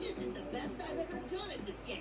This is the best I've ever done at this game.